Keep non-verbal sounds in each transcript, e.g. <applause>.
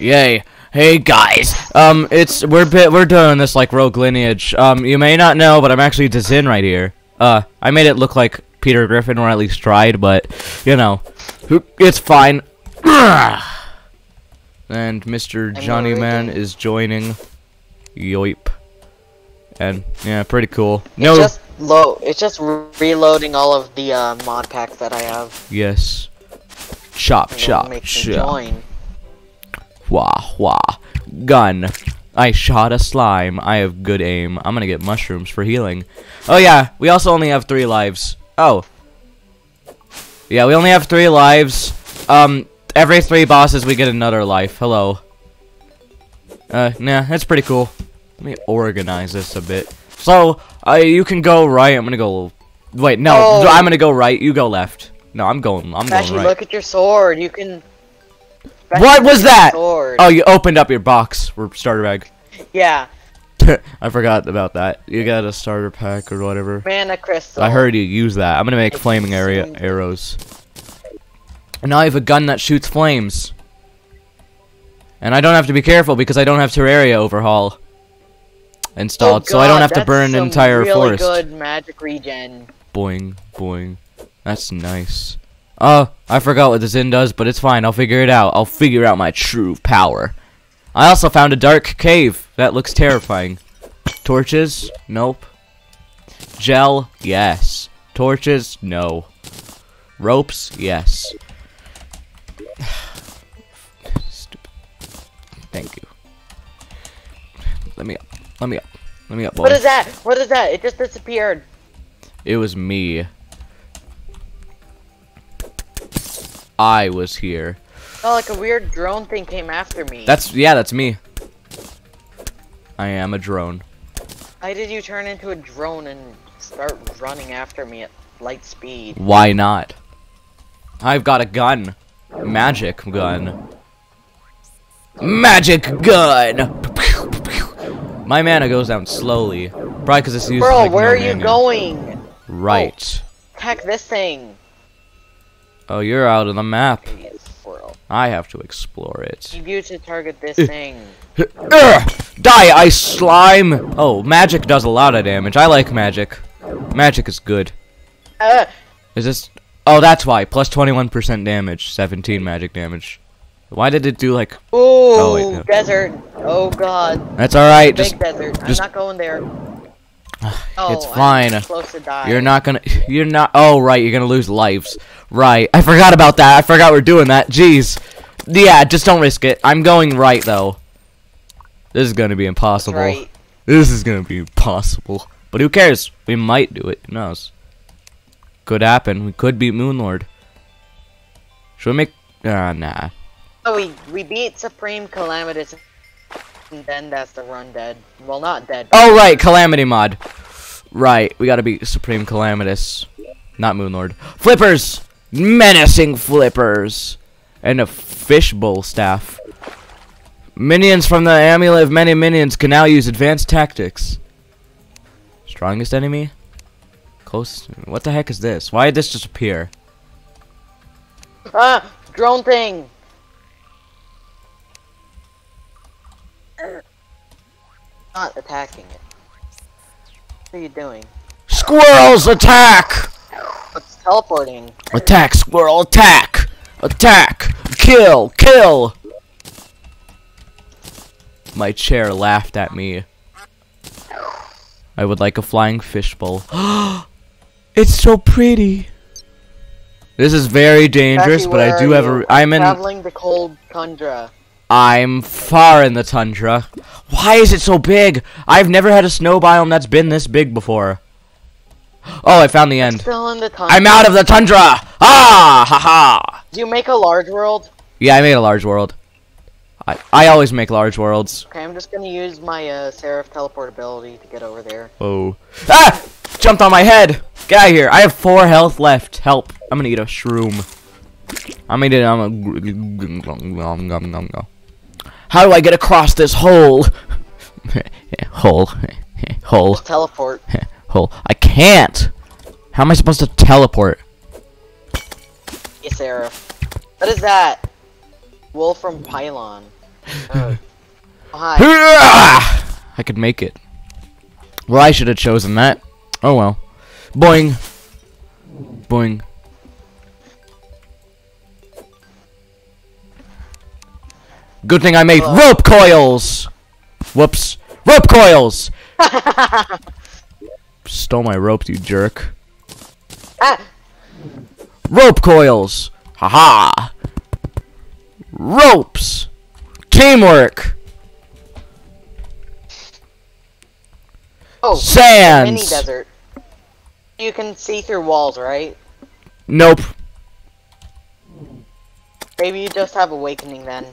Yay. Hey guys, um, it's we're bit we're doing this like Rogue Lineage. Um, you may not know, but I'm actually Dzin right here. Uh, I made it look like Peter Griffin, or at least tried, but you know, it's fine. <clears throat> and Mr. Johnny Man is joining. Yoip. And yeah, pretty cool. No, It's just low. It's just re- reloading all of the uh, mod packs that I have. yes. Chop, chop, chop. join. Wah, wah. Gun. I shot a slime. I have good aim. I'm gonna get mushrooms for healing. Oh yeah, we also only have three lives. Oh. Yeah, we only have three lives. Um, every three bosses we get another life. Hello. Uh, nah, that's pretty cool. Let me organize this a bit. So, uh, you can go right. I'm gonna go. Wait, no, Oh. I'm gonna go right. You go left. No, I'm going. I'm going Actually, right. look at your sword. You can. What was that? Sword. Oh, you opened up your box or starter bag. <laughs> Yeah, I forgot about that. You got a starter pack or whatever. mana crystal. I heard you use that. I'm gonna make It's flaming area arrows. And now I have a gun that shoots flames. And I don't have to be careful because I don't have Terraria overhaul installed, oh so I don't Oh have to burn an entire really forest. good magic regen. Boing, boing. That's nice. Oh, I forgot what the Zin does, but it's fine. I'll figure it out. I'll figure out my true power. I also found a dark cave. That looks terrifying. Torches? Nope. Gel? Yes. Torches? No. Ropes? Yes. <sighs> Stupid. Thank you. Let me up. Let me up. Let me up, boy. What is that? What is that? It just disappeared. It was me. I was here. Oh, like a weird drone thing came after me. That's yeah, that's me. I am a drone. Why did you turn into a drone and start running after me at light speed? Why not? I've got a gun. Magic gun. Magic gun. My mana goes down slowly. Probably because it's used Bro, like, where no are you mana. going? Right. Oh, Attack this thing. Oh, you're out of the map. I have to explore it. You to target this thing. <laughs> Ugh! Die, ice slime! Oh, magic does a lot of damage. I like magic. Magic is good. Uh, Is this... Oh, that's why. Plus 21% damage. 17 magic damage. Why did it do, like... ooh, Oh, wait, no. desert. Oh god. That's alright, just... desert. just- I'm not going there. <sighs> Oh, It's fine. close to die. You're not gonna... You're not... Oh, right, you're gonna lose lives. Right. I forgot about that. I forgot we're doing that. Jeez. Yeah, just don't risk it. I'm going right, though. This is gonna be impossible. Right. This is gonna be impossible. But who cares? We might do it. Who knows? Could happen. We could beat Moonlord. Should we make... Ah, nah. Oh, we we beat Supreme Calamitas, and then that's the run dead. Well, not dead. Oh, right. Calamity mod. Right. We gotta be Supreme Calamitas. Not Moonlord. Flippers! Menacing flippers! And a fishbowl staff. Minions from the Amulet of Many Minions can now use advanced tactics. Strongest enemy? Close. What the heck is this? Why did this just appear? Ah, drone thing. Not attacking it. What are you doing? Squirrels attack! It's teleporting. Attack, squirrel, attack! Attack! Kill! Kill! My chair laughed at me. I would like a flying fishbowl. <gasps> it's so pretty! This is very dangerous, Actually, but I do have a. I'm in. traveling the cold tundra. I'm far in the tundra. Why is it so big? I've never had a snow biome that's been this big before. Oh, I found the end. Still in the tundra. I'm out of the tundra! Ah! Ha ha! Do you make a large world? Yeah, I made a large world. I I always make large worlds. Okay, I'm just gonna use my uh, Seraph teleport ability to get over there. Oh. Ah! Jumped on my head! Get out of here. I have four health left. Help. I'm gonna eat a shroom. I'm eating I'm a How do I get across this hole? <laughs> hole. <laughs> hole. Just teleport. <laughs> Hole. I can't. How am I supposed to teleport? Yes, Seraph. What is that? Wulfrum Pylon. Uh, hi. I could make it. Well, I should have chosen that. Oh well. Boing. Boing. Good thing I made Hello. rope coils. Whoops. Rope coils. <laughs> Stole my ropes, you jerk. ah, Rope coils. Haha. Ropes. Teamwork. oh, mini desert. You can see through walls, right? Nope. Maybe you just have awakening then.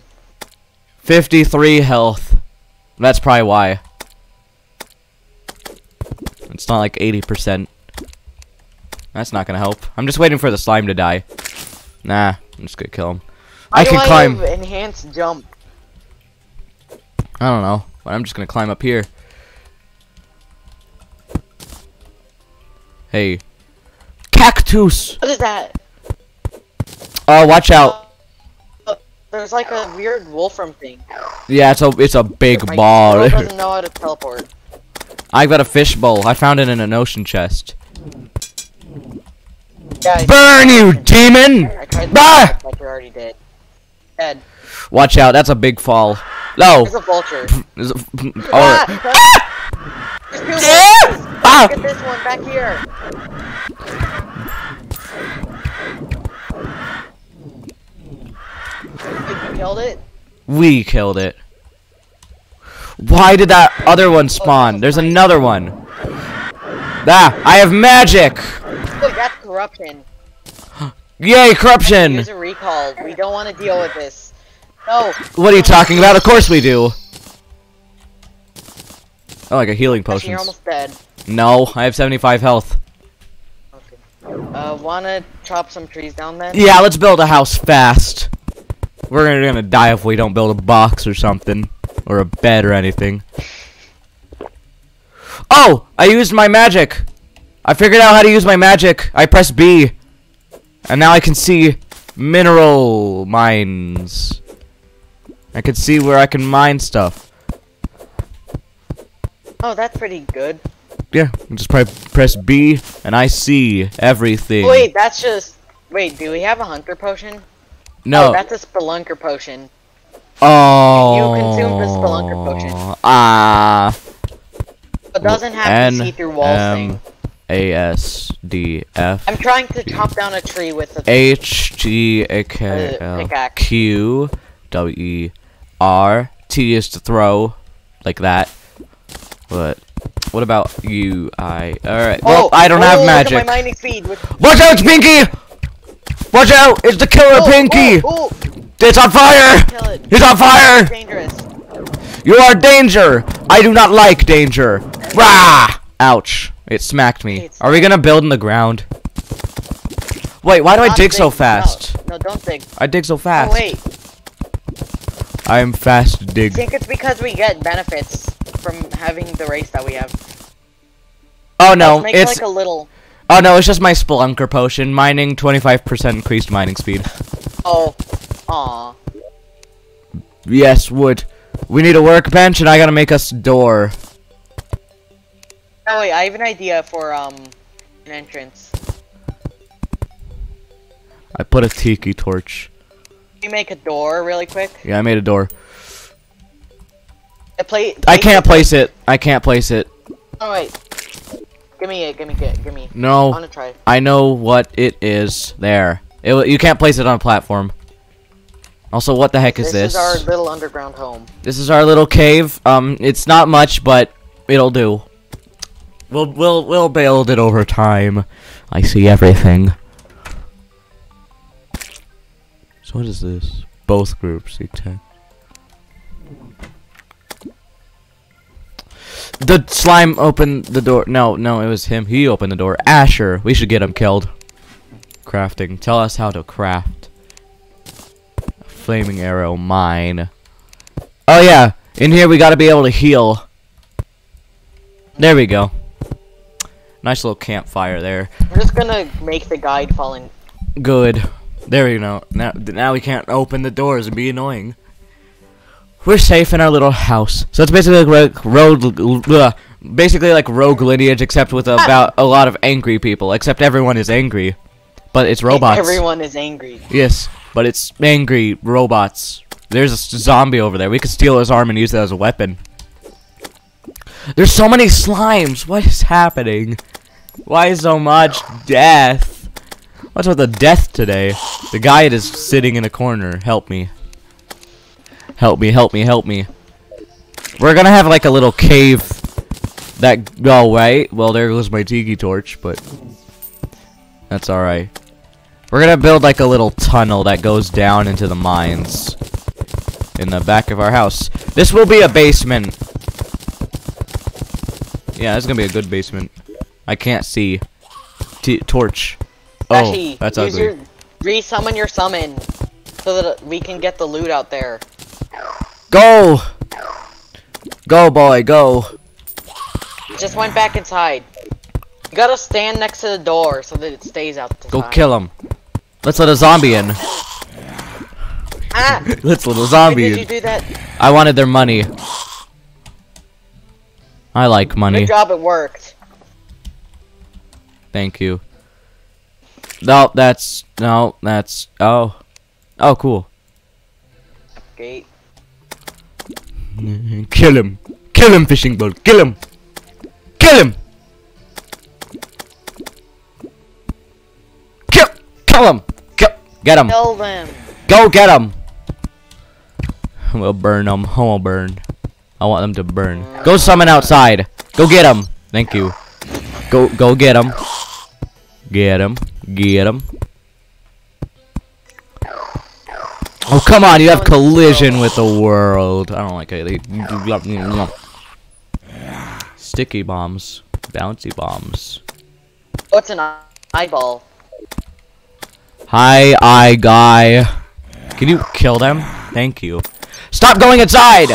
53 health. That's probably why. It's not like 80%. That's not gonna help. I'm just waiting for the slime to die. Nah, I'm just gonna kill him. I can do climb. enhanced jump. I don't know, but I'm just gonna climb up here. Hey. Cactus! What is that? Oh, watch out. There's like a weird Wulfrum thing. Yeah, it's a it's a big My ball. doesn't <laughs> know how to teleport. I got a fishbowl. I found it in an ocean chest. Yeah, Burn you, demon! I Bah! to but you already did. Dead. Watch out, that's a big fall. No. There's a vulture. There's a- Ah! oh. There's <laughs> two Ah! Look at this one back here. You killed it? We killed it. Why did that other one spawn? There's another one. Ah, I have magic! Look, that's corruption. <gasps> Yay, corruption! Use a recall. We don't want to deal with this. No. What are you talking about? Of course we do. Oh, like a healing Actually, you're potion. almost dead. No, I have 75 health. Okay. Uh, wanna chop some trees down then? Yeah, let's build a house fast. We're gonna, gonna die if we don't build a box or something. Or a bed or anything. Oh! I used my magic! I figured out how to use my magic. I pressed B. And now I can see mineral mines. I can see where I can mine stuff. Oh, that's pretty good. Yeah, just probably press B and I see everything. Wait, that's just. Wait, do we have a hunter potion? No. Oh, that's a spelunker potion. Oh. You consumed the Spelunker potion. Ah. It doesn't have N the see-through walls M thing. A S D F I'm trying to chop down a tree with a. H G A K Uh, L. Q W E R T is to throw like that. But what about you? I all right. Well, Oh, I don't oh, have look at magic. my mining speed. Watch out, Pinky! Watch out! It's the killer Oh, Pinky! Oh, oh, It's on fire! kill it. It's on fire! It's dangerous. You are danger! I do not like danger! Rah! Ouch. It smacked me. It's- Are we gonna build in the ground? Wait, why do I Not dig so fast? No, no, don't dig. I dig so fast. Oh wait, I am fast dig. I dig. think it's because we get benefits from having the race that we have. Oh no, Make it's like a little. Oh no, it's just my spelunker potion. Mining 25% increased mining speed. Oh, aw. Yes, wood. We need a workbench, and I gotta make us a door. Oh wait, I have an idea for um an entrance. I put a tiki torch. Can you make a door really quick? Yeah, I made a door. I play. I can't place it. I can't place it. Oh wait. Give me it. Give me it. Give me. I No, wanna try. I know what it is. There. It, you can't place it on a platform. Also, what the heck is This this? is our little underground home. This is our little cave. Um, it's not much, but it'll do. We'll we'll we'll build it over time. I see everything. So what is this? Both groups see The slime opened the door. No, no, it was him. He opened the door. Asher, we should get him killed. Crafting. Tell us how to craft. Flaming arrow, mine. Oh yeah, in here we gotta be able to heal. There we go. Nice little campfire there. I'm just gonna make the guide fall in. Good. There we go. Now, now we can't open the doors and be annoying. We're safe in our little house. So it's basically like rogue, uh, basically like rogue lineage, except with about a lot of angry people. Except everyone is angry, but it's robots. Everyone is angry. Yes, but it's angry robots. There's a zombie over there. We could steal his arm and use that as a weapon. There's so many slimes. What is happening? Why so much death? What's with the death today? The guy is sitting in a corner. Help me. Help me, help me, help me. We're gonna have like a little cave that oh right. Well there goes my tiki torch, but that's alright. We're gonna build like a little tunnel that goes down into the mines in the back of our house. This will be a basement. Yeah, it's gonna be a good basement. I can't see. T torch. Oh, that's use ugly. your re-summon your summon so that we can get the loot out there. Go! Go, boy, go. Just went back inside. You gotta stand next to the door so that it stays out the Go side. kill him. Let's let a zombie in. Ah! <laughs> Let's let a zombie Why did you do that? I wanted their money. I like money. Good job, it worked. Thank you. No, that's no, that's oh, oh, cool. Gate. <laughs> Kill him, kill him, fishing boat, kill him, kill him, kill, kill him, kill, get him, Kill them. go get him. We'll burn them. We'll burn. I want them to burn. Go summon outside. Go get him. Thank you. Go, go get him. Get him. Get him. Oh come on! You have collision with the world. I don't like it. Sticky bombs, bouncy bombs. What's an eyeball? Hi, eye guy. Can you kill them? Thank you. Stop going inside!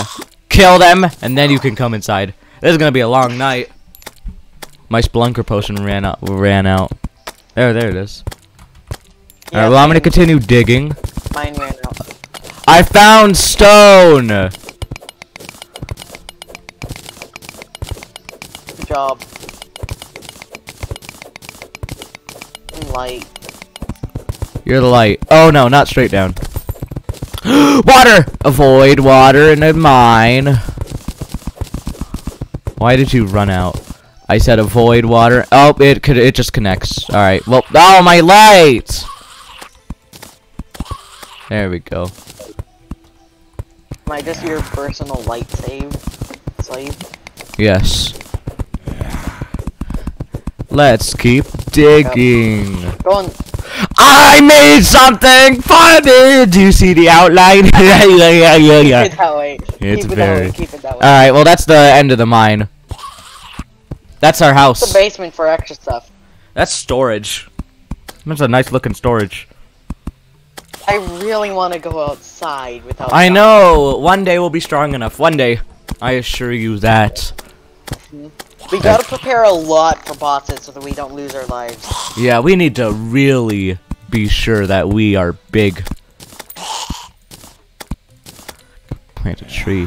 Kill them, and then you can come inside. This is gonna be a long night. My Spelunker potion ran out. Ran out. There, there it is. Yeah, Alright, well, I'm gonna continue digging. Mine ran out. I found stone! Good job. Light. You're the light. Oh no, not straight down. <gasps> water! Avoid water in a mine. Why did you run out? I said avoid water. Oh, it could. It just connects. All right. Well, oh my lights. There we go. Am I just your personal light save? Slave? Yes. Let's keep digging. Go on. I made something funny. Do you see the outline? <laughs> yeah, yeah, yeah, yeah. Keep it that way. It's keep it very- that way. Keep it that way. Alright, well that's the end of the mine. That's our It's house. the basement for extra stuff. That's storage. That's a nice looking storage. I really want to go outside without. I dying. know! One day we'll be strong enough. One day. I assure you that. Mm-hmm. We gotta prepare a lot for bosses so that we don't lose our lives. Yeah, we need to really be sure that we are big. Plant a tree.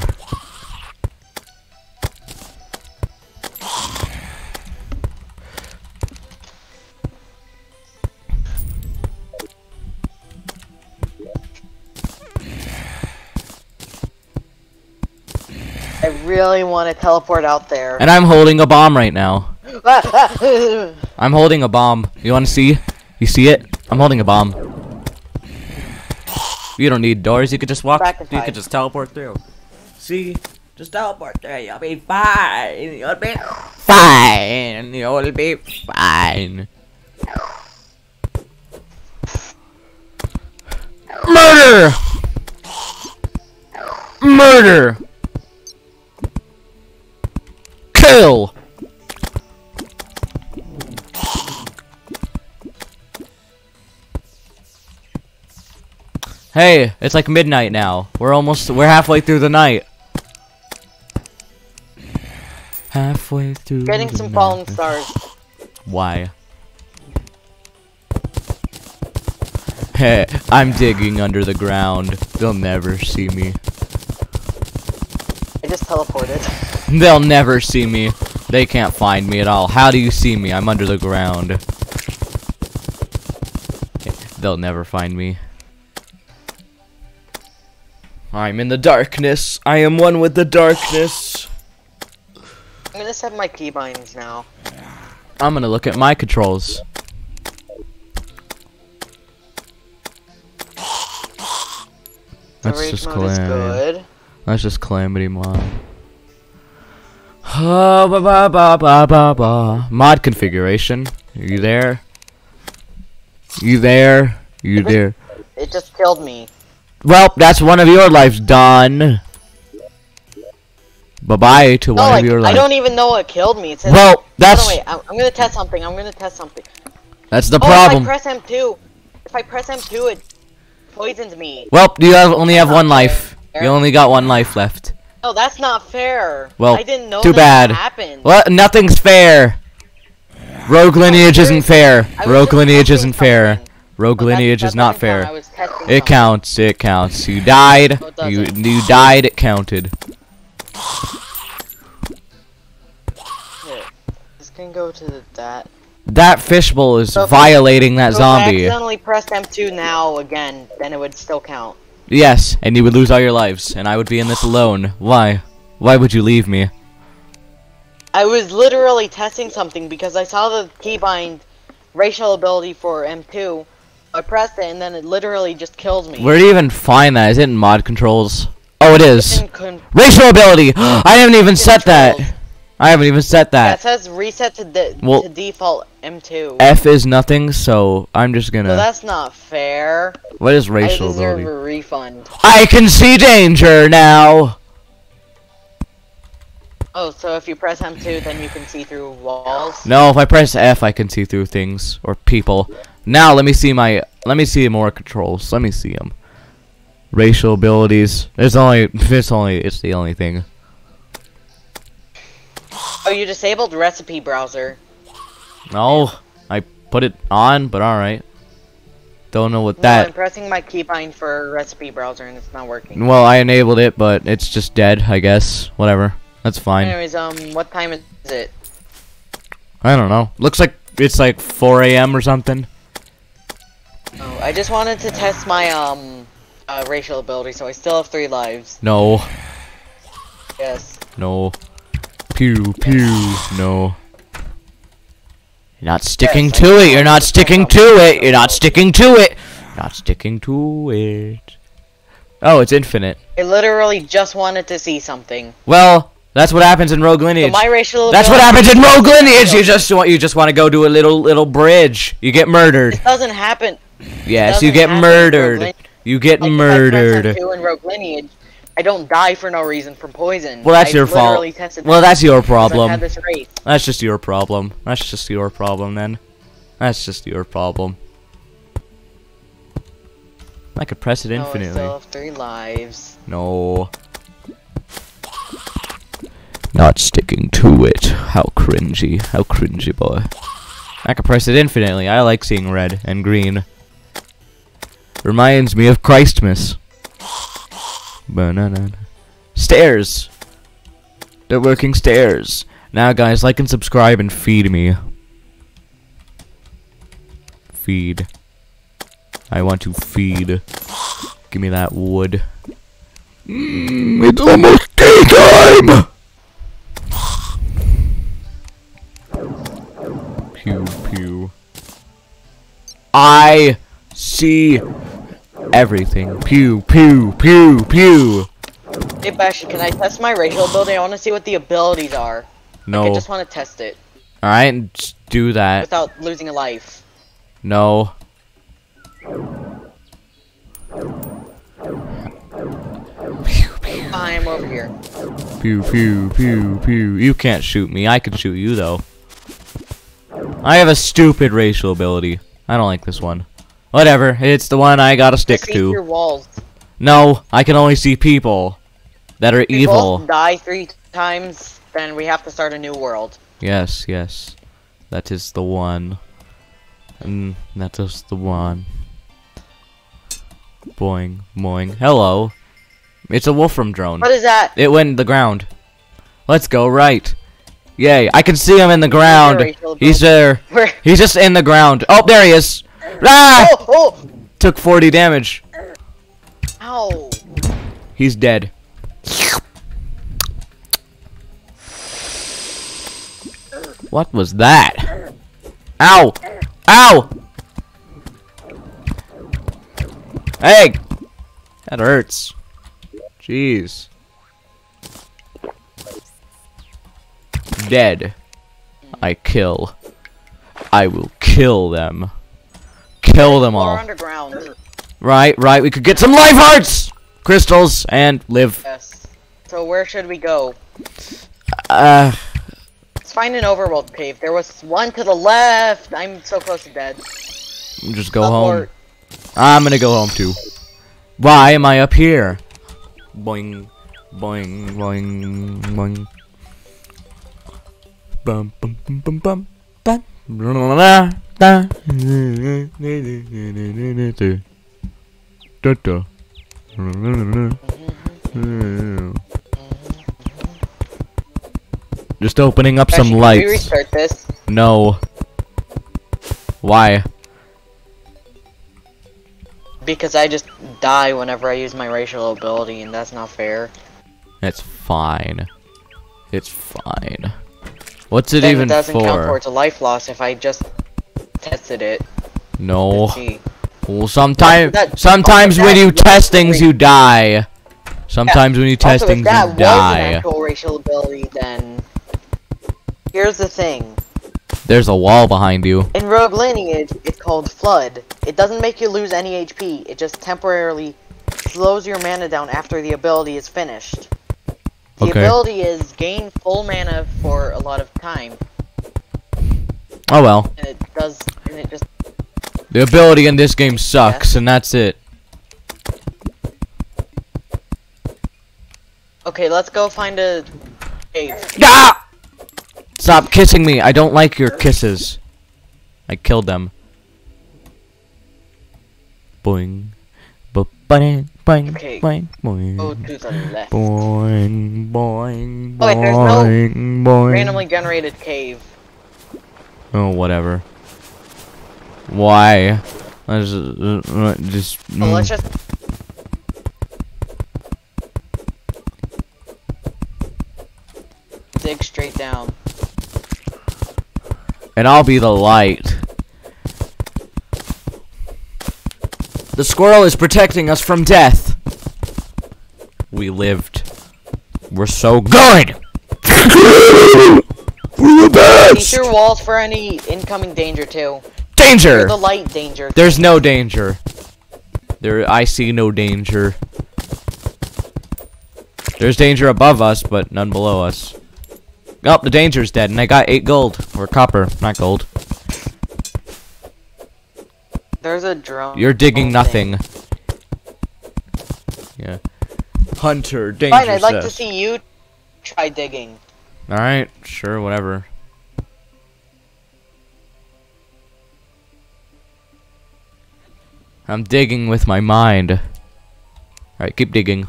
I really want to teleport out there. And I'm holding a bomb right now. <laughs> I'm holding a bomb. You want to see? You see it? I'm holding a bomb. You don't need doors. You could just walk. You inside. could just teleport through. See? Just teleport through. You'll be fine. You'll be fine. You'll be fine. Murder! Murder! Hey, it's like midnight now. We're almost we're halfway through the night. Halfway through. Getting the some fallen night. stars. Why? Hey, I'm digging under the ground. They'll never see me. I just teleported. They'll never see me. They can't find me at all. How do you see me? I'm under the ground. They'll never find me. I'm in the darkness. I am one with the darkness. I'm gonna set my keybinds now. I'm gonna look at my controls. That's just calamity. That's just calamity mod. Ah, ba ba ba ba ba ba. Mod configuration. Are you there? You there? You there? It just killed me. Well, that's one of your lives done. Bye bye to No, one like, of your lives. I don't even know what killed me. It says, Well, that's wait, I'm, I'm gonna test something. I'm gonna test something. that's the oh, problem. if I press M2, if I press M2, it poisons me. Well, you have only have one fair. life. You only got one life left. No, that's not fair. Well, I didn't know too bad. happened. Well, nothing's fair. Rogue lineage isn't fair. Rogue lineage isn't fair. something. Rogue Well, lineage that is not. Fair. It counts. It counts. You died. You you died. It counted. Here, This can go to the, that. That fishbowl is So violating that So if I zombie. accidentally pressed M2 now again, then it would still count. Yes, and you would lose all your lives, and I would be in this alone. Why? Why would you leave me? I was literally testing something because I saw the keybind racial ability for M2. I pressed it and then it literally just kills me. Where do you even find that? Is it in mod controls? Oh, it is. Racial ability. <gasps> I haven't even set that. I haven't even set that. it says reset to, de- Well- to default M2. F is nothing, so I'm just gonna. that's not fair. What is racial I deserve ability? a refund. I can see danger now. Oh, so if you press M2, then you can see through walls? No, if I press F, I can see through things or people. Now let me see my. Let me see more controls. Let me see them. Racial abilities. It's only. It's only. It's the only thing. Oh, you disabled recipe browser. No, I put it on, but all right. Don't know what No, I'm that. pressing my keybind for recipe browser and it's not working. Well, I enabled it, but it's just dead. I guess. Whatever. That's fine. Anyways, um, what time is it? I don't know. Looks like it's like 4 a.m. or something. Oh, I just wanted to test my um uh, racial ability, so I still have three lives. No. Yes. No. Pew pew. No. You're not sticking Yes, to it. You're not sticking to it. You're not sticking to it. Not sticking to it. Oh, it's infinite. I literally just wanted to see something. Well, that's what happens in Rogue So my racial That's what happens in Rogue Lineage. You just want you just want to go to a little little bridge. You get murdered. It doesn't happen. Yes, you get murdered. You get Like, if I murdered. M2 in Rogue Lineage, I don't die for no reason from poison. Well, that's I your fault. Well, that's your problem. had this race. That's just your problem. That's just your problem then. That's just your problem. I could press it No, I infinitely. have three lives. No. Not sticking to it. How cringy. How cringy, boy. I could press it infinitely. I like seeing red and green. Reminds me of Christmas. Banana. Stairs. They're working stairs. Now, guys, like and subscribe and feed me. Feed. I want to feed. Give me that wood. Mm, it's almost daytime! Pew pew. I see everything. Pew pew pew pew. Hey, Bashi, can I test my racial ability? I want to see what the abilities are. No. I just want to test it Alright, do that. without losing a life. No. I'm over here. Pew pew pew pew. You can't shoot me. I can shoot you though. I have a stupid racial ability. I don't like this one. Whatever. It's the one I gotta stick to. walls. No, I can only see people that are If we evil. die three times, then we have to start a new world. Yes, yes. That is the one. And that is the one. Boing, boing. Hello. It's a Wulfrum drone. What is that? It went in the ground. Let's go right. Yay! I can see him in the ground. He's there. He's just in the ground. Oh, there he is. Ah! Oh, oh! Took 40 damage. Ow! He's dead. What was that? Ow! Ow! Hey! That hurts. Jeez. Dead. I kill. I will kill them. Kill them all. underground. Right, right. We could get some life hearts, crystals, and live. Yes. So where should we go? Uh, Let's find an overworld cave. There was one to the left. I'm so close to dead. just go home. I'm gonna go home too. Why am I up here? Boing, boing, boing, boing. Bum bum bum bum bum bum. La, da. Da, da. Just opening up some Actually, Can we lights. restart this? No. Why? Because I just die whenever I use my racial ability, and that's not fair. It's fine. It's fine. What's it Then even it doesn't count for? towards a life loss if I just tested it. No. Well, sometimes, That- sometimes when you test things, you die. Sometimes when you test also, things, that you was an die. actual racial ability, then here's the thing: There's a wall behind you. in Rogue Lineage, it's called Flood. It doesn't make you lose any HP. It just temporarily slows your mana down after the ability is finished. The Okay. ability is gain full mana for a lot of time, Oh well. and it does, and it just The ability in this game sucks, and that's it. Okay, let's go find a cave. Ah! Stop kissing me. I don't like your kisses. I killed them. Boing. Boing. Boing. Boing. Okay. Boing. Boing. Go to the left. Boing, boing, Oh, wait, there's no boing, boing. Randomly generated cave. Oh, whatever. Why? I just, uh, uh, just. Well, let's mm. just. Dig straight down. and I'll be the light. The squirrel is protecting us from death. We lived. We're so good. <laughs> We're the your walls for any incoming danger too. You're Danger. the light danger. There's no danger. There, I see no danger. There's danger above us, but none below us. Oh, the danger's dead, and I got eight gold or copper, not gold. There's a drone. You're digging thing. nothing. Yeah. Hunter, danger Fine, I'd like to see you try digging. All right, sure, whatever. I'm digging with my mind. All right, keep digging.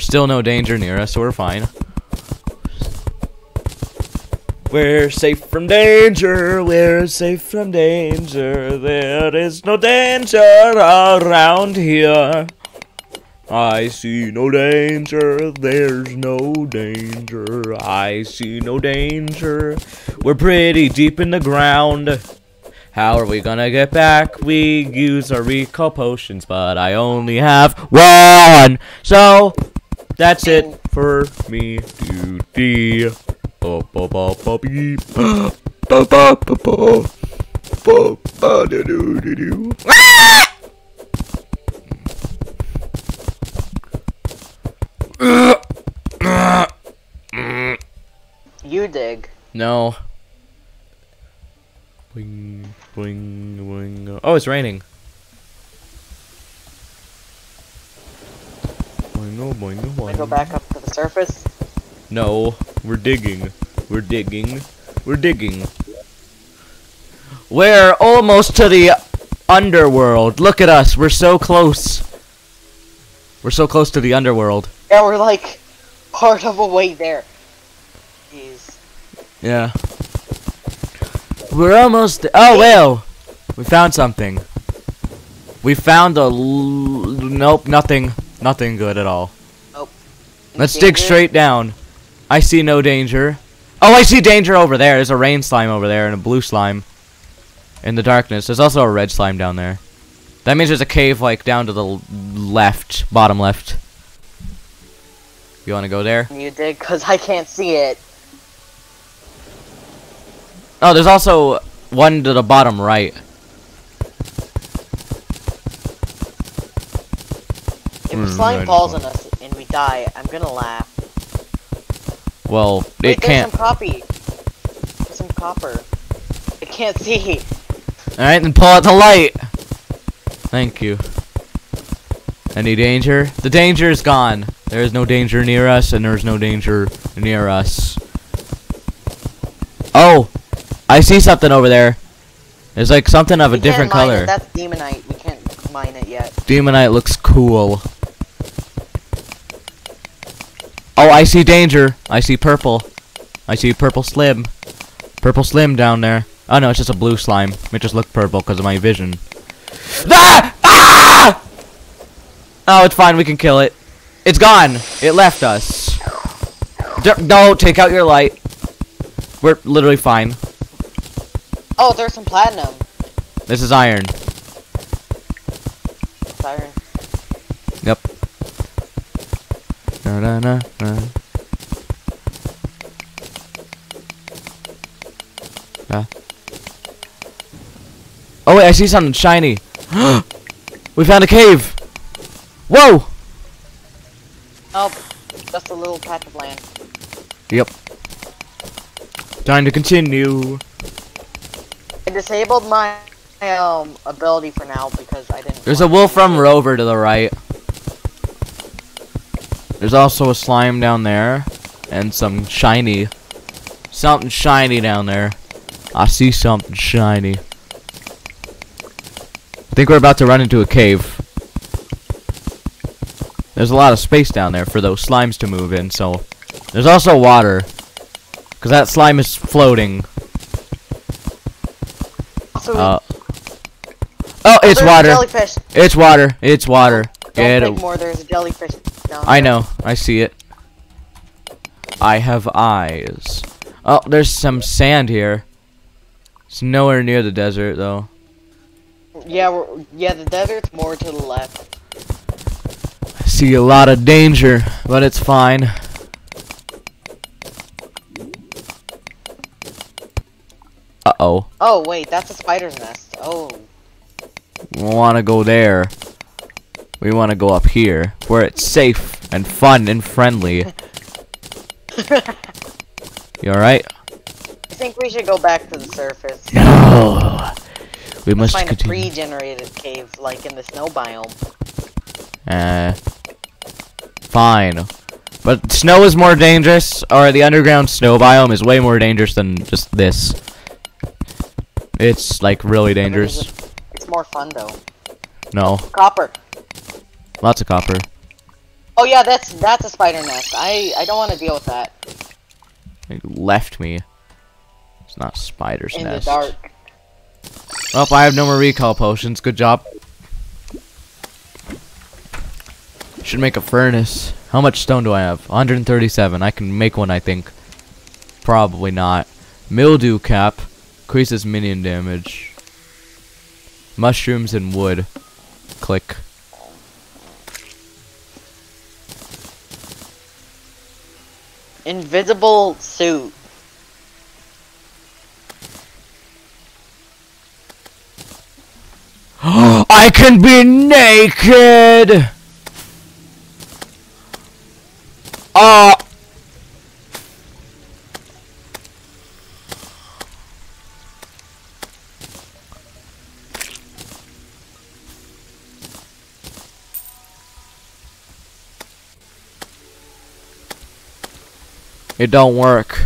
There's still no danger near us, so we're fine. We're safe from danger, we're safe from danger. There is no danger around here. I see no danger, there's no danger. I see no danger. We're pretty deep in the ground. How are we gonna get back? We use our recall potions, but I only have one. So that's it oh. for me. Doo. You dig. No. Boing, boing, boing. Oh, it's raining. Boingo, boingo, I'm gonna go back up to the surface. No, we're digging. We're digging. We're digging. We're almost to the underworld. Look at us. We're so close. We're so close to the underworld. Yeah, we're like part of a way there. Jeez. Yeah. We're almost. Oh well, we found something. We found a. L- nope, nothing. Nothing good at all. Let's dig straight down. I see no danger. Oh, I see danger over there. There's a rain slime over there and a blue slime in the darkness. There's also a red slime down there. That means there's a cave like down to the left, bottom left. You want to go there? You dig? Cause I can't see it. Oh, there's also one to the bottom right. If Hmm, a slime falls on us and we die, I'm gonna laugh. Well, Wait, it there's can't. some copy. There's some copper. I can't see. Alright, then pull out the light. Thank you. Any danger? The danger is gone. There is no danger near us, and there is no danger near us. Oh! I see something over there. It's like something of a We can't different mine color. It. That's demonite. We can't mine it yet. Demonite looks cool. Oh, I see danger. I see purple. I see purple slim. Purple slim down there. Oh no, it's just a blue slime. It just looked purple because of my vision. Ah! Ah! Oh, it's fine. We can kill it. It's gone. It left us. D no, take out your light. We're literally fine. Oh, there's some platinum. This is iron. Iron. Yep. Na na na. Yeah. Oh wait, I see something shiny. <gasps> we found a cave. Whoa! Oh, just a little patch of land. Yep. Time to continue. I disabled my um ability for now because I didn't. There's a Wulfrum to- Rover to the right. There's also a slime down there. And some shiny. Something shiny down there. I see something shiny. I think we're about to run into a cave. There's a lot of space down there for those slimes to move in, so... There's also water. Because that slime is floating. So Uh, oh, it's water. Jellyfish. It's water. It's water. Don't Get more. There's a jellyfish down I there. know. I see it. I have eyes. Oh, there's some sand here. It's nowhere near the desert, though. Yeah, we're, yeah. The desert's more to the left. I see a lot of danger, but it's fine. Uh-oh. Oh wait, that's a spider's nest. Oh, want to go there. We want to go up here, where it's safe and fun and friendly. <laughs> You alright? I think we should go back to the surface. No! We must Find a continue. pre-generated cave like in the snow biome. Uh, fine. But snow is more dangerous, or the underground snow biome is way more dangerous than just this. It's like really dangerous. It's more fun though. No, Copper. Lots of copper. Oh yeah, that's that's a spider nest. I I don't want to deal with that It left me. It's not spider's in nest. the dark. Oh, I have no more recall potions. Good job. Should make a furnace. How much stone do I have? 137. I can make one, I think. Probably not. Mildew cap. Increases minion damage. Mushrooms and wood. Click. Invisible suit. <gasps> I can be naked! Oh! It don't work.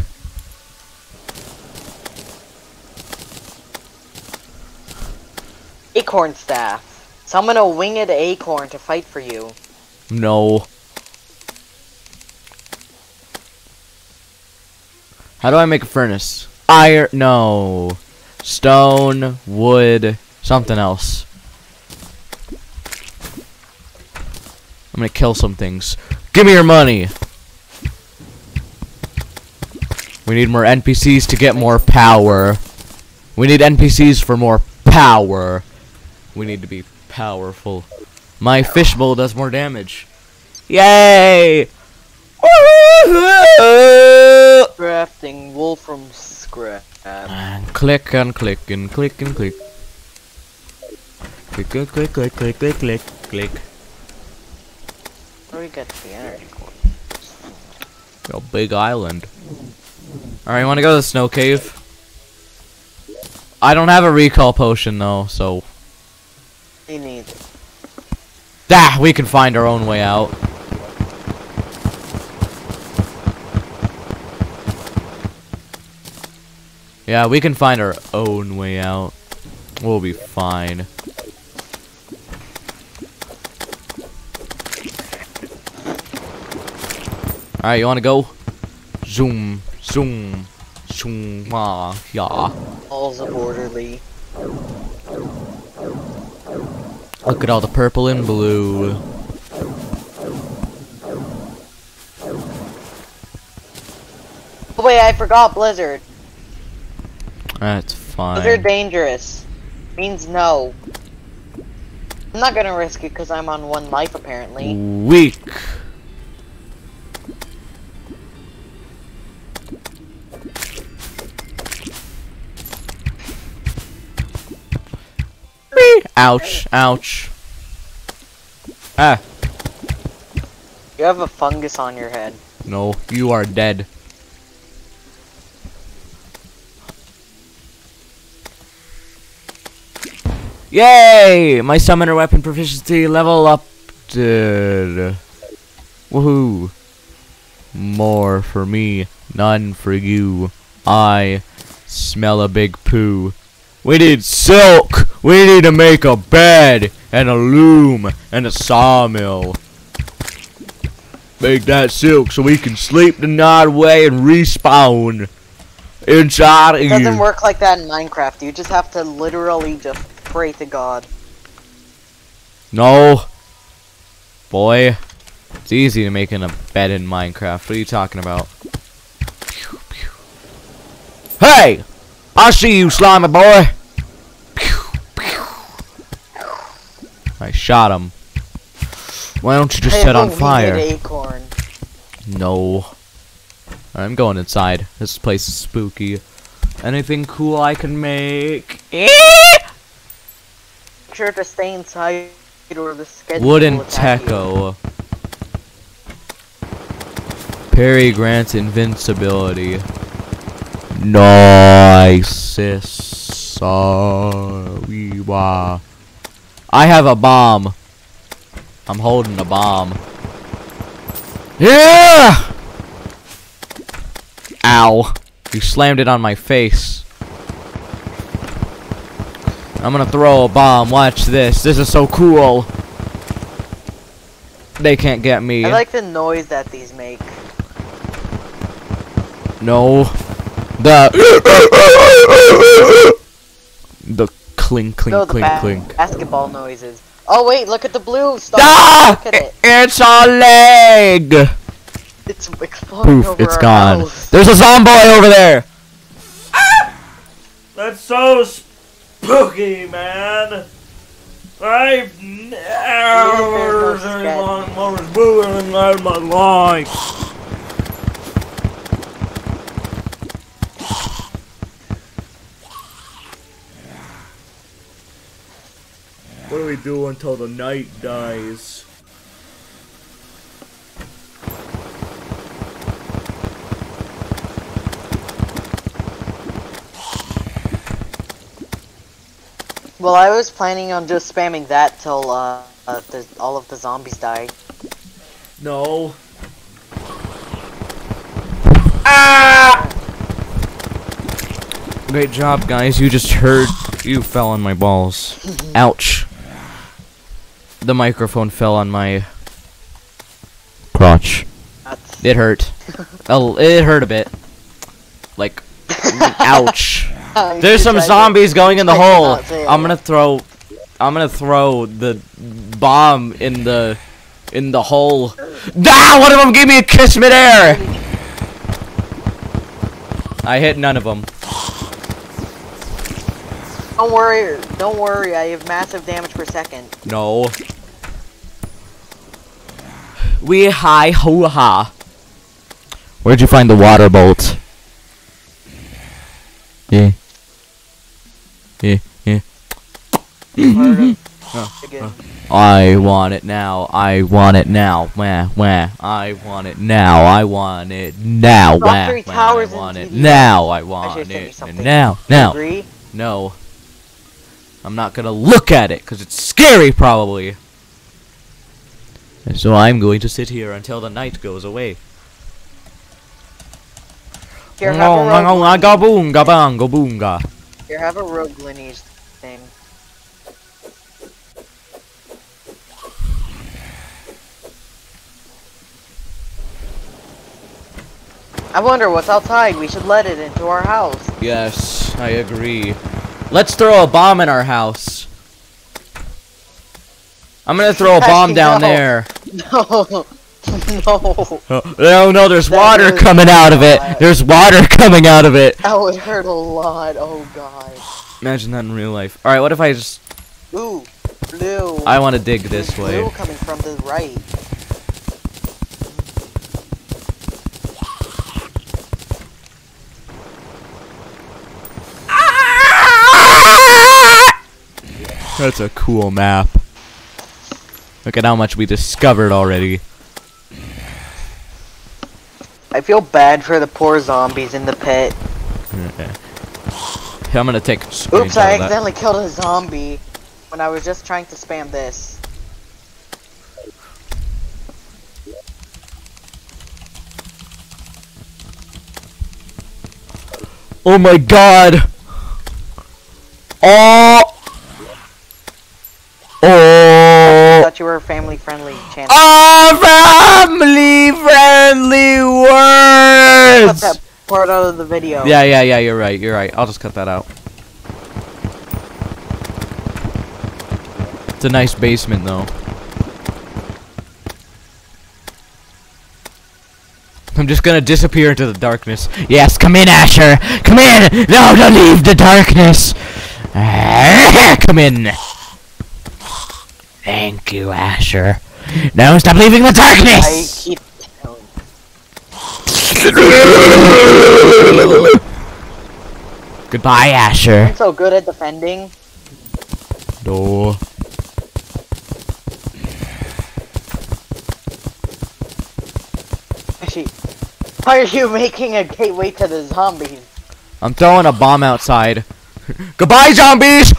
Acorn staff. Summon a winged acorn to fight for you. No. How do I make a furnace? Iron. No. Stone, wood, something else. I'm gonna kill some things. Give me your money. We need more NPCs to get more power. We need NPCs for more power. We need to be powerful. My fishbowl does more damage. Yay! Crafting Wulfrum scrap. And click and click and click and click. Click, click, click, click, click, click, click, click. Where do we get the energy core? Yo, big island. Alright, you wanna go to the snow cave? I don't have a recall potion though, so. You need it. Ah, we can find our own way out. Yeah, we can find our own way out. We'll be fine. Alright, you wanna go? Zoom, zoom, zoom, ah, yeah. All's of orderly. Look at all the purple and blue. Oh wait, I forgot Blizzard. That's fine. Blizzard dangerous. Means no. I'm not gonna risk it because I'm on one life apparently. Weak. Ouch, ouch. Ah, You have a fungus on your head. no, you are dead. Yay! My summoner weapon proficiency level up. Woohoo! More for me, none for you. I smell a big poo. We need silk! We need to make a bed and a loom and a sawmill. Make that silk so we can sleep the night away and respawn inside It doesn't work like that in Minecraft. You just have to literally just pray to God. No. Boy. It's easy to make in a bed in Minecraft. What are you talking about? Hey! I see you, slimy boy! I shot him. Why don't you just set on fire? No. I'm going inside. This place is spooky. Anything cool I can make? Eh? Sure to stay inside or the schedule Wooden will attack you. Techo. Parry grants invincibility. Nice. Weewa. I have a bomb. I'm holding a bomb. Yeah! Ow. You slammed it on my face. I'm gonna throw a bomb. Watch this. This is so cool. They can't get me. I like the noise that these make. no. The <laughs> the clink clink no, the clink clink. basketball noises. Oh wait, look at the blue. Stop. Ah! Look at it. It's a leg. It's exploding Poof! over It's our gone. house. There's a zombie over there. That's so spooky, man. I've never There's seen one more spooky in my life. What do we do until the night dies? Well, I was planning on just spamming that till uh, uh the, all of the zombies die. No. Ah! Great job, guys. You just heard. You fell on my balls. <laughs> Ouch. The microphone fell on my crotch. That's It hurt. Oh, it hurt a bit. Like, ouch. <laughs> There's some zombies going in the I hole. I'm gonna throw. I'm gonna throw the bomb in the in the hole. Ah! One of them gave me a kiss midair. I hit none of them. Don't worry, don't worry. I have massive damage per second. No. We high ho ha. Where'd you find the water bolt? Yeah. Yeah, yeah. Heard of Oh. I want it now. I want it now. Wah, wah. I want it now. I want it now. Drop Wah, wah. I want it now. I I want should've sent you it something. now. Now. Agree? No. I'm not gonna look at it because it's scary, probably. And so I'm going to sit here until the night goes away. Here, have a rogue, ga boonga boonga. here, have a rogue lineage thing. I wonder what's outside. We should let it into our house. Yes, I agree. Let's throw a bomb in our house. I'm gonna throw a bomb down there. <laughs> No, no, Oh, no, no, there's That water coming out of it. There's water <laughs> coming out of it. that would hurt a lot. Oh god. Imagine that in real life. Alright, what if I just. Ooh, blue. I want to dig this There's way. Blue coming from the right. That's a cool map. Look at how much we discovered already. I feel bad for the poor zombies in the pit. I'm gonna take Oops, I accidentally killed a zombie when I was just trying to spam this. Oh my god! Oh! Oh. I Oh! thought you were a family friendly channel. Oh, family friendly words! Cut that part out of the video. Yeah, yeah, yeah, you're right, you're right. I'll just cut that out. It's a nice basement, though. I'm just gonna disappear into the darkness. Yes, come in, Asher! Come in! No, don't leave the darkness! <laughs> come in! Thank you, Asher. No, stop leaving the darkness! I keep telling <laughs> Goodbye, Asher. I'm so good at defending. No. Actually, why are you making a gateway to the zombies? I'm throwing a bomb outside. <laughs> Goodbye, zombies!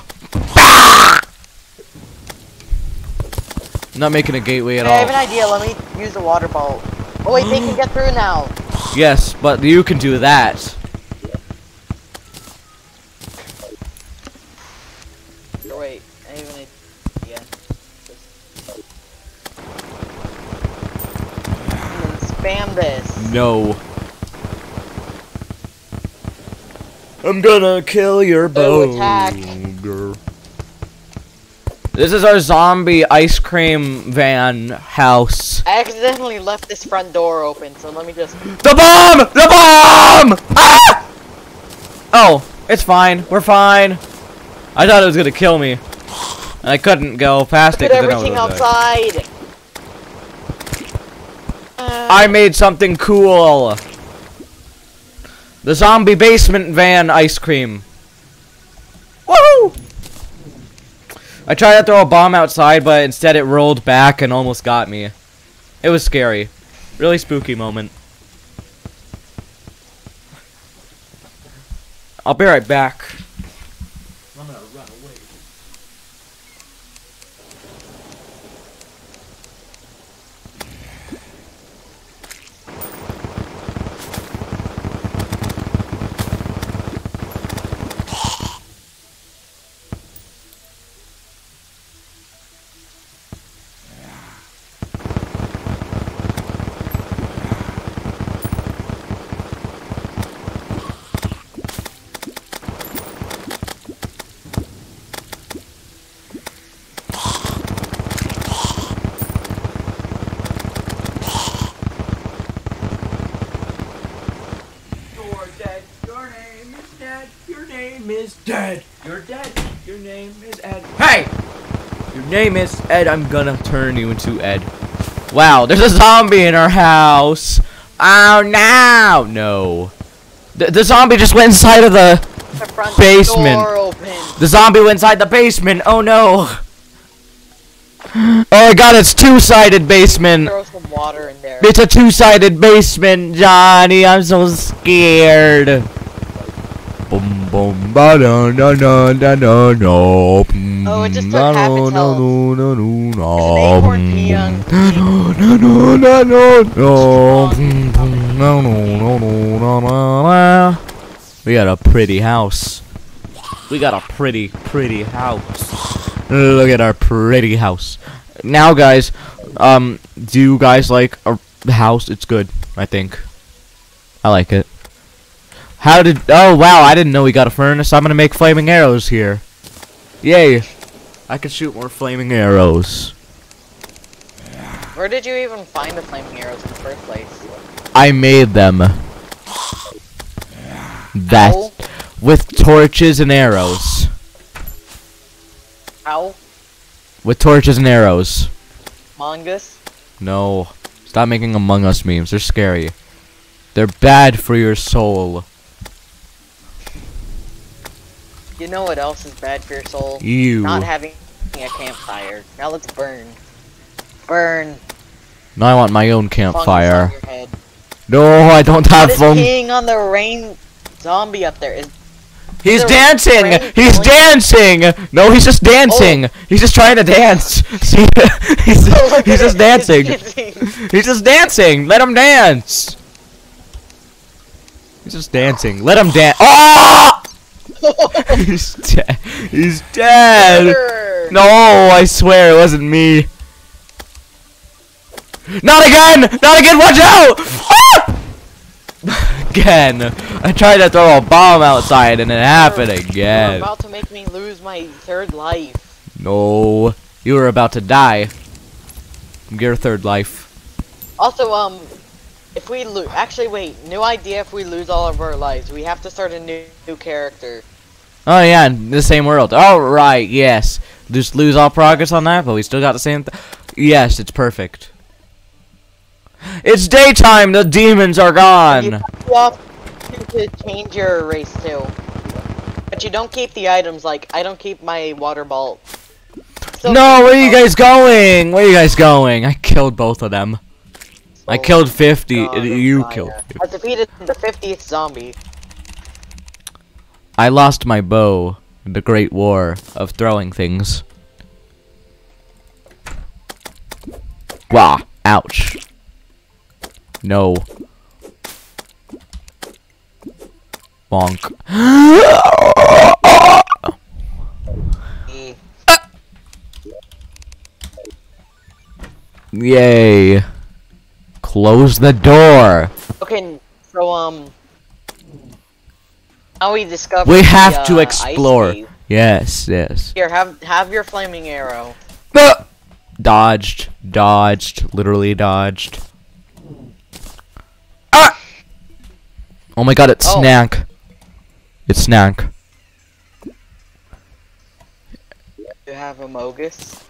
I'm not making a gateway at all. I have an idea. Let me use the water bolt. Oh wait, they can get through now. Yes, but you can do that. Or wait, I have an idea. Spam this. No. I'm gonna kill your Oh, attack. boger. This is our zombie ice cream van house. I accidentally left this front door open, so let me just. The bomb! The bomb! Ah! Oh, it's fine. We're fine. I thought it was gonna kill me. And I couldn't go past it Put 'cause I know everything it outside. Uh, I made something cool. The zombie basement van ice cream. Woohoo! I tried to throw a bomb outside, but instead it rolled back and almost got me. It was scary. Really spooky moment. I'll be right back. I'm gonna run away. dead. You're dead. Your name is Ed. Hey! Your name is Ed. I'm gonna turn you into Ed. Wow, there's a zombie in our house. Oh no! No. The, the zombie just went inside of the. The Basement. The zombie went inside the basement. Oh no. <gasps> Oh my god, it's two-sided basement. Throw some water in there. It's a two-sided basement, Johnny. I'm so scared. Boom boom ba da da da da da da. Oh, it just took half its health. There's an acorn key on- We got a pretty house. We got a pretty, pretty house. Look at our pretty house. Now, guys, um, do you guys like a house? It's good, I think. I like it. How did? Oh wow! I didn't know we got a furnace. I'm gonna make flaming arrows here. Yay! I can shoot more flaming arrows. Where did you even find the flaming arrows in the first place? I made them. That How? with torches and arrows. How? With torches and arrows. Mongus? No. Stop making Among Us memes. They're scary. They're bad for your soul. You know what else is bad for your soul? You. Not having a campfire. Now let's burn. Burn. Now I want my own campfire. on your head. No, I don't have What them. peeing on the rain zombie up there? Is He's dancing! He's dancing! No, he's just oh. dancing! He's just trying to dance! <laughs> See? he's, <laughs> oh, Look he's just dancing! dancing. He's just dancing! Let him dance! He's just dancing. Let him dance. Oh! Ah! He's dead. He's dead! Murder. No, I swear it wasn't me. Not again! Not again! Watch out! Ah! <laughs> again. I tried to throw a bomb outside and it happened You're again. about to make me lose my third life. No. You were about to die. Your third life. Also, um, if we lose, actually, wait, new idea. If we lose all of our lives, we have to start a new, new character. Oh yeah, the same world. Oh right, yes. Just lose all progress on that, but we still got the same. Th yes, it's perfect. It's daytime. The demons are gone. you have to change your race too, but you don't keep the items. Like I don't keep my water ball. Still No, where are you oh. guys going? Where are you guys going? I killed both of them. I Oh, killed 50. God, you Messiah. killed. 50. I defeated the 50th zombie. I lost my bow in the Great War of throwing things. Wah! Ouch. No. Bonk. Eh. Yay. Close the door. Okay, so um, now we discovered. We the, have to uh, explore. Yes, yes. Here, have have your flaming arrow. Dodged, dodged, literally dodged. Ah! Oh my god, it's Oh. Snack. It's Snack. You have a Mogus.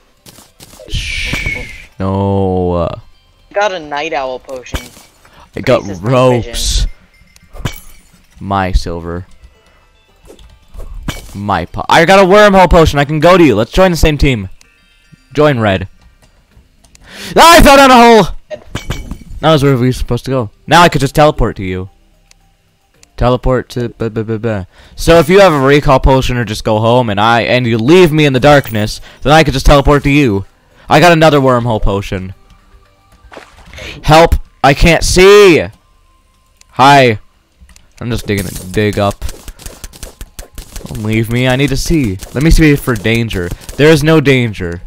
Shh. No. uh, Got a night owl potion. I got ropes. My silver. My po- I got a wormhole potion. I can go to you. Let's join the same team. Join red. Ah, I fell down a hole. That was where we were supposed to go. Now I could just teleport to you. Teleport to blah, blah, blah, blah. So if you have a recall potion or just go home and I and you leave me in the darkness, then I could just teleport to you. I got another wormhole potion. Help! I can't see. Hi. I'm just digging it. Dig up. Don't leave me. I need to see. Let me see for danger. There is no danger.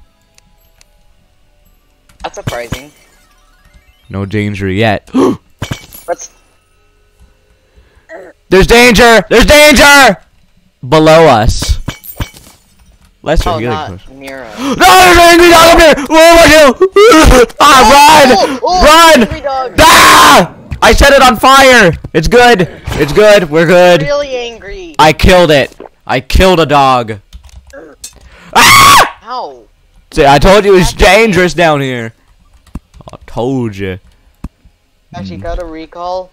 That's surprising. No danger yet. <gasps> Let's. There's danger! There's danger! Below us. Lesser Oh, not potion. near us. <gasps> No, there's an angry dog up here! What do I do? ah, run! Oh, oh, run! Ah! I set it on fire! It's good! It's good! We're good! Really angry. I killed it! I killed a dog. Ah! Ow. See, I told you it's dangerous down here. I told you. Actually, got a recall.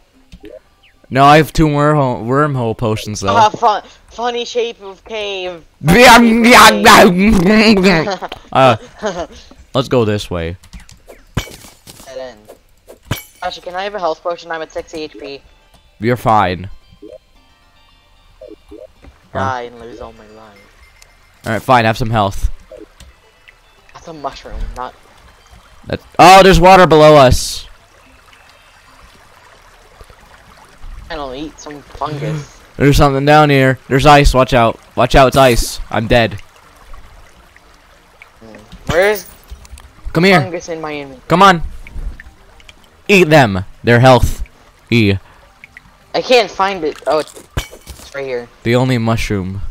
No, I have two wormhole, wormhole potions though. Ah, fun, funny shape of cave. <laughs> uh, let's go this way. Actually, can I have a health potion? I'm at 60 HP. You're fine. Die and lose all my life. Alright, fine, have some health. That's a mushroom, not. That's oh, there's water below us. I don't eat some fungus. <laughs> There's something down here. There's ice, watch out. Watch out, it's ice. I'm dead. Hmm. Where's Come here. fungus in my inventory? Come on. Eat them. Their health. E. I can't find it. Oh, it's, right here. The only mushroom.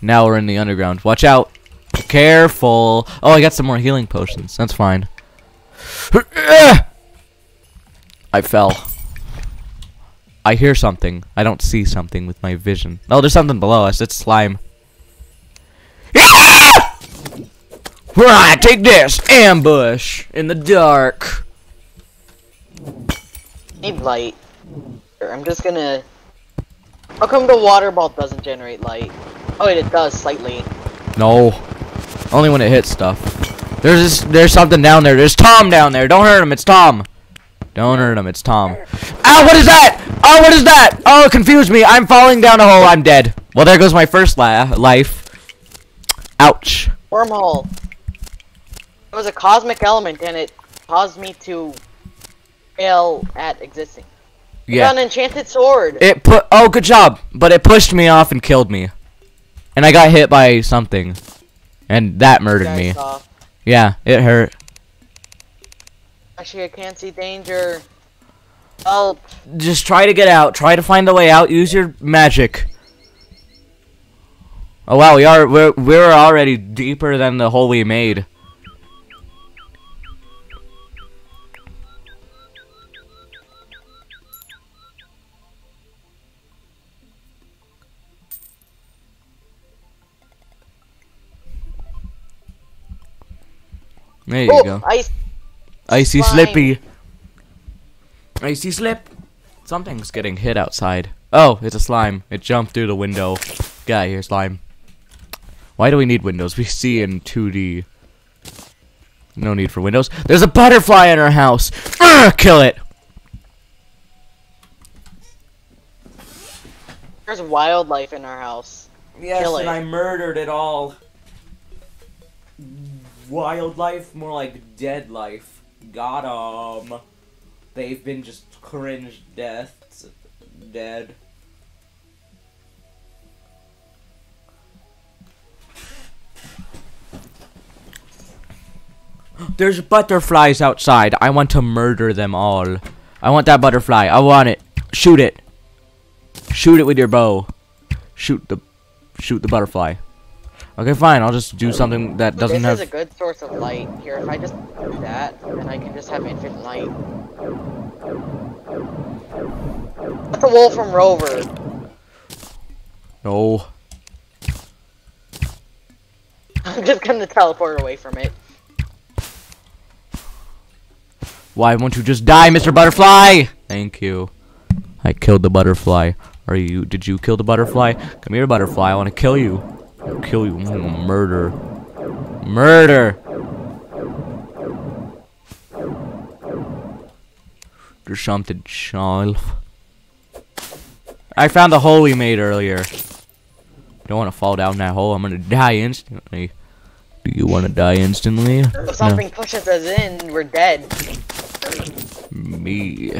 Now we're in the underground. Watch out. Careful. Oh, I got some more healing potions. That's fine. I fell. I hear something. I don't see something with my vision. Oh, there's something below us. It's slime. Right, take this. Ambush in the dark. Need light. I'm just gonna. How come the water ball doesn't generate light? Oh wait, it does slightly. No. Only when it hits stuff. There's this, there's something down there. There's Tom down there. Don't hurt him. It's Tom. Don't hurt him. It's Tom. Ah, Ow, ah, what is that? Oh, what is that? Oh, it confused me. I'm falling down a hole. I'm dead. Well, there goes my first la life. Ouch. Wormhole. It was a cosmic element, and it caused me to fail at existing. I got Yeah. an enchanted sword. It put. Oh, good job. But it pushed me off and killed me. And I got hit by something. And that murdered me. Yeah, it hurt. Actually, I can't see danger. Help. Just try to get out. Try to find a way out. Use your magic. Oh wow, we are we're we're already deeper than the hole we made. There you Oh, go. ice. Icy slime. slippy. Icy slip. Something's getting hit outside. Oh, it's a slime. It jumped through the window. Get out of here, slime. Why do we need windows? We see in 2D. No need for windows. There's a butterfly in our house. Ugh, kill it. There's wildlife in our house. Yes, Kill and it. I murdered it all. Wildlife, more like dead life. Got 'em. They've been just cringe deaths. Dead. <gasps> There's butterflies outside. I want to murder them all. I want that butterfly. I want it. Shoot it. Shoot it with your bow. Shoot the shoot the butterfly. Okay, fine. I'll just do something that doesn't this have. is a good source of light. Here, if I just do that, then I can just have infinite light. That's a Wulfrum Rover. No. <laughs> I'm just gonna teleport away from it. Why won't you just die, Mr. Butterfly? Thank you. I killed the butterfly. Are you? Did you kill the butterfly? Come here, butterfly. I want to kill you. I'll kill you. Mm, Murder. Murder. There's something, child. I found the hole we made earlier. Don't want to fall down that hole. I'm gonna die instantly. Do you want to die instantly? If something pushes us in, we're dead. Me.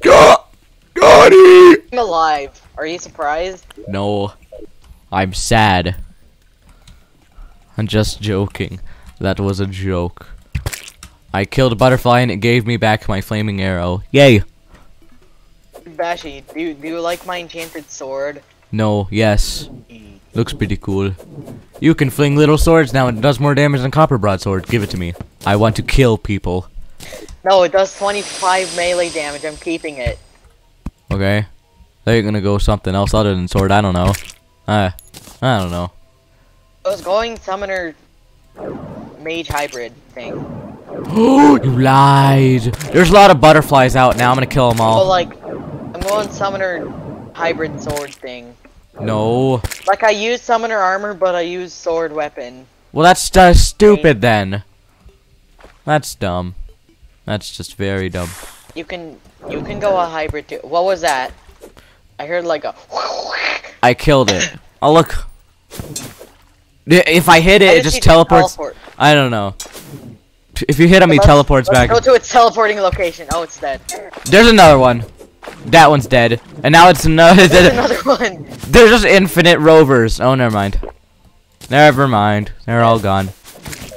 Got, got it. I'm alive. Are you surprised? No, I'm sad. I'm just joking. That was a joke. I killed a butterfly and it gave me back my flaming arrow. Yay! Bashi, do you, do you like my enchanted sword? No, yes. Looks pretty cool. You can fling little swords now and it does more damage than copper broadsword. Give it to me. I want to kill people. No, it does 25 melee damage. I'm keeping it. Okay? They're gonna go something else other than sword. I don't know. Uh, I don't know. I was going summoner mage hybrid thing. Oh, <gasps> you lied. There's a lot of butterflies out now. I'm gonna kill them So all. like, I'm going summoner hybrid sword thing. No. Like I use summoner armor, but I use sword weapon. Well, that's just stupid then. That's dumb. That's just very dumb. You can you can go a hybrid too. What was that? I heard like a. I killed it. Oh look. If I hit it, I it just just need to teleports. teleport. I don't know. If you hit him, he Let's- teleports let's back. Go to its teleporting location. Oh, it's dead. There's another one. That one's dead. And now it's another. There's <laughs> another one. There's just infinite rovers. Oh, never mind. Never mind. They're all gone.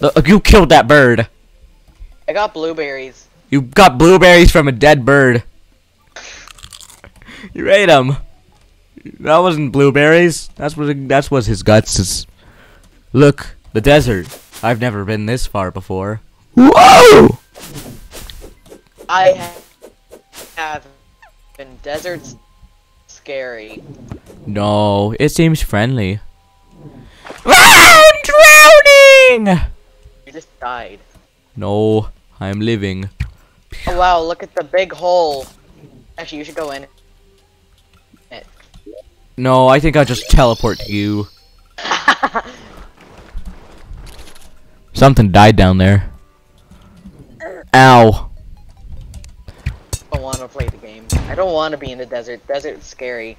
Look, you killed that bird. I got blueberries. You got blueberries from a dead bird. You ate them. That wasn't blueberries. That's what. That's what his guts is. Look, the desert. I've never been this far before. Whoa! I have been deserts scary. No, it seems friendly. Ah, I'm drowning. You just died. No, I'm living. Oh wow, look at the big hole. Actually, you should go in. No, I think I'll just teleport to you. Something died down there. Ow. I don't want to play the game. I don't want to be in the desert. Desert's scary.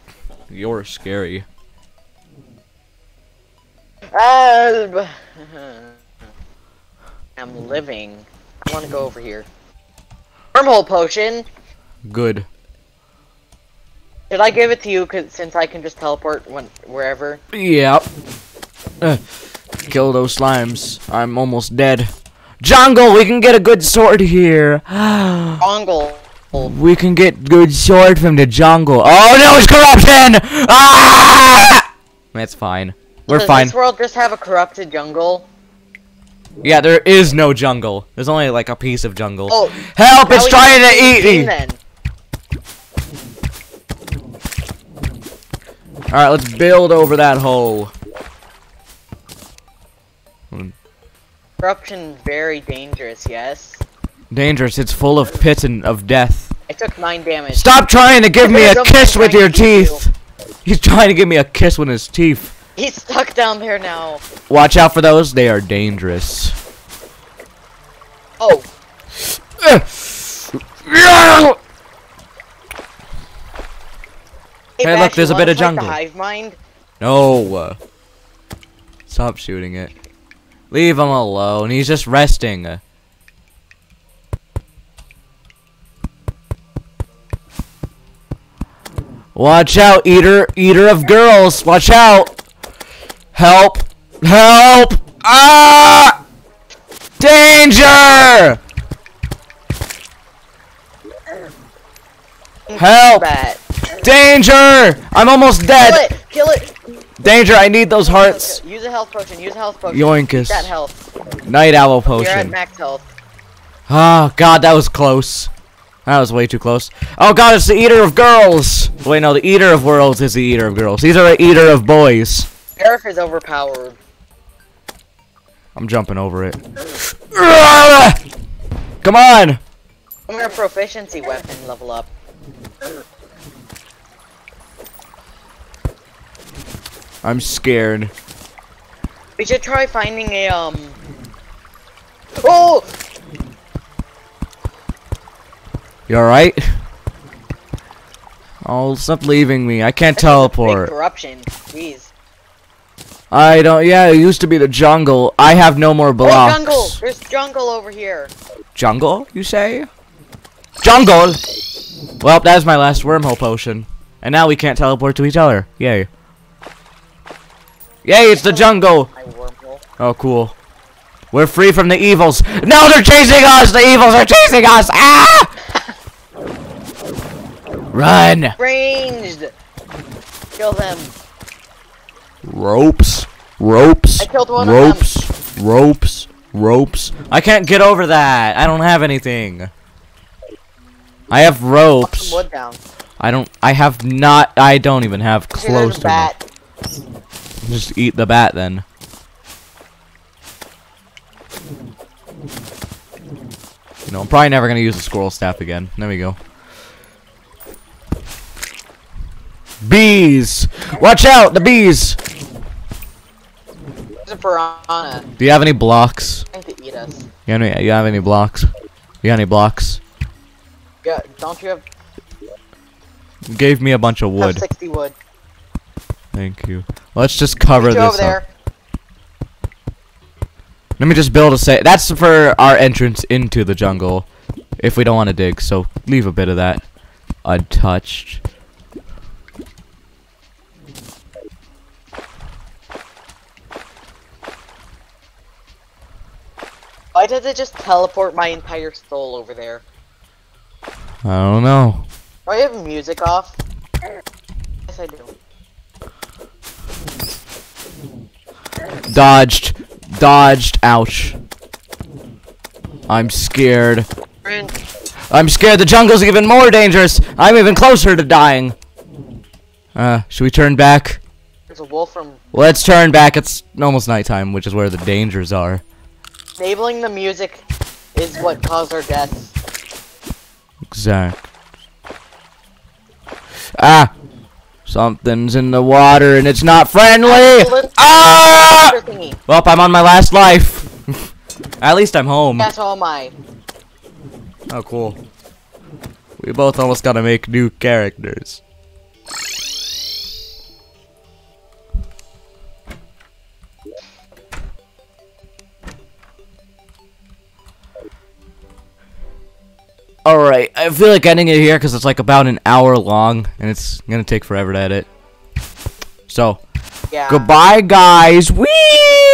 You're scary. Uh, <laughs> I'm living. I want to go over here. Wormhole potion. Good. Should I give it to you? Since I can just teleport when wherever. Yep. Uh, kill those slimes. I'm almost dead. Jungle, we can get a good sword here. <gasps> Ongle. we can get good sword from the jungle. Oh no, it's corruption! Ah! That's fine. We're Does fine. this world just have a corrupted jungle? Yeah, there is no jungle. There's only like a piece of jungle. Oh, Help! It's trying to eat me. Then. All right, let's build over that hole. Corruption very dangerous. Yes. Dangerous. It's full of pit and of death. I took nine damage. Stop trying to give me a kiss with your teeth. He's trying to give me a kiss with his teeth. He's stuck down there now. Watch out for those. They are dangerous. Oh, eh. Hey, Bash, look, there's a bit of jungle. Hive mind. No. uh, Stop shooting it. Leave him alone. He's just resting. Watch out, eater, eater of girls. Watch out. Help. Help. Ah! Danger! Help! Bat. Danger! I'm almost dead. Kill it! Kill it! Danger, I need those hearts. Use a health potion. Use a health potion. Yoinkus. That health. Night owl potion. You're at max health. Oh god, that was close. That was way too close. Oh god, it's the eater of girls. Wait, no, the eater of worlds is the eater of girls. These are the eater of boys. Sheriff is overpowered. I'm jumping over it. Come on. I'm gonna proficiency weapon level up. I'm scared. We should try finding a um. Oh! You alright? Oh, stop leaving me. I can't Big teleport. corruption. Jeez. I don't. Yeah, it used to be the jungle. I have no more Oh, blocks. jungle! There's jungle over here. Jungle, you say? Jungle! Well, that is my last wormhole potion. And now we can't teleport to each other. Yay. Yay, it's the jungle! Oh, cool. We're free from the evils. No, they're chasing us! The evils are chasing us! Ah! Run! Ranged! Kill them. Ropes. Ropes. I killed one of ropes. Ropes. Ropes. I can't get over that. I don't have anything. I have ropes. I don't. I have not. I don't even have close to bat. Just eat the bat then. You know, I'm probably never gonna use the squirrel staff again. There we go. Bees! Watch out, the bees! There's a piranha Do you have any blocks? trying to eat us. You have any, you have any blocks? You got any blocks? Yeah, don't you have, You gave me a bunch of wood. have wood. 60 wood? Thank you. Let's just cover this up. there. Let me just build a say. That's for our entrance into the jungle. If we don't want to dig, so leave a bit of that untouched. Why does it just teleport my entire soul over there? I don't know. Do I have music off? Yes, I do. Dodged. Dodged. Ouch. I'm scared. I'm scared the jungle's even more dangerous. I'm even closer to dying. Uh, should we turn back? there's a Wulfrum Let's turn back. It's almost nighttime, which is where the dangers are. enabling the music is what caused our deaths. Exact. Ah! Something's in the water and it's not friendly! Ah! Well, I'm on my last life. <laughs> At least I'm home. That's all my. Oh, cool. We both almost gotta make new characters. Alright, I feel like ending it here because it's like about an hour long and it's gonna take forever to edit. So, Yeah. goodbye, guys. Whee!